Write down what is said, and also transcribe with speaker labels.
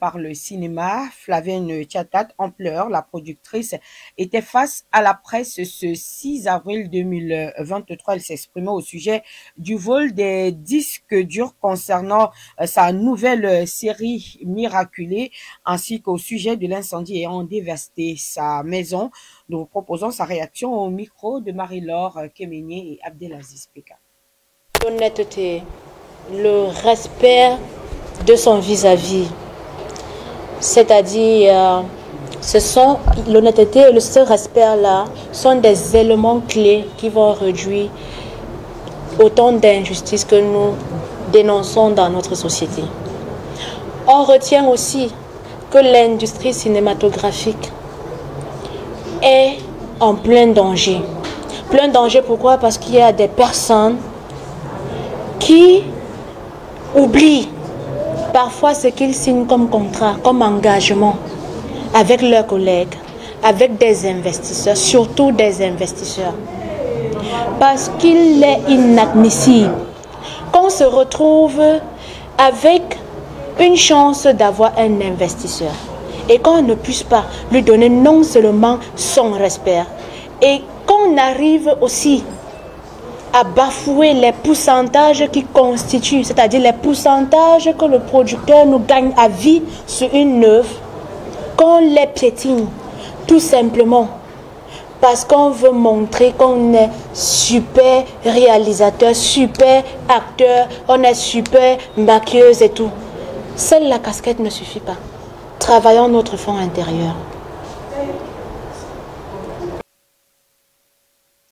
Speaker 1: par le cinéma, Flavienne Tchatat, en pleurs, la productrice, était face à la presse ce 6 avril 2023. Elle s'exprimait au sujet du vol des disques durs concernant euh, sa nouvelle série Miraculée, ainsi qu'au sujet de l'incendie ayant dévasté sa maison. Nous proposons sa réaction au micro de Marie-Laure Kemené et Abdelaziz Peka.
Speaker 2: L'honnêteté, le respect de son vis-à-vis. vis à vis c'est-à-dire, euh, ce sont l'honnêteté et le respect-là sont des éléments clés qui vont réduire autant d'injustices que nous dénonçons dans notre société. On retient aussi que l'industrie cinématographique est en plein danger. Plein danger pourquoi? Parce qu'il y a des personnes qui oublient parfois ce qu'ils signent comme contrat, comme engagement avec leurs collègues, avec des investisseurs, surtout des investisseurs. Parce qu'il est inadmissible qu'on se retrouve avec une chance d'avoir un investisseur et qu'on ne puisse pas lui donner non seulement son respect et qu'on arrive aussi à bafouer les pourcentages qui constituent, c'est-à-dire les pourcentages que le producteur nous gagne à vie sur une œuvre, qu'on les piétine, tout simplement parce qu'on veut montrer qu'on est super réalisateur, super acteur, on est super maquilleuse et tout. Seule la casquette ne suffit pas. Travaillons notre fond intérieur.